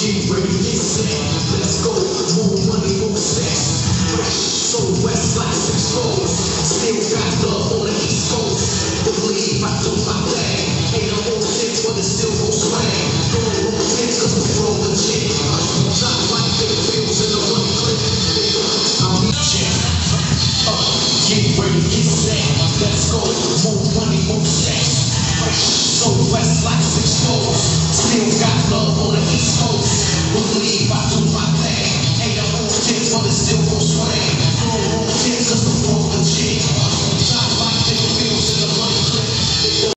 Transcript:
G ready, get set. Let's go, move money, move sex. Fresh, so west, last exposed. Still got love on the East Coast. Believe I do my thing. Ain't no old shit, but it's still no Don't roll shit, cause we roll legit. Shot like big bills in the one clip. I'll be check. Get ready, get set. Let's go, move money, move sex. Fresh, so west, last exposed. Still got love on the East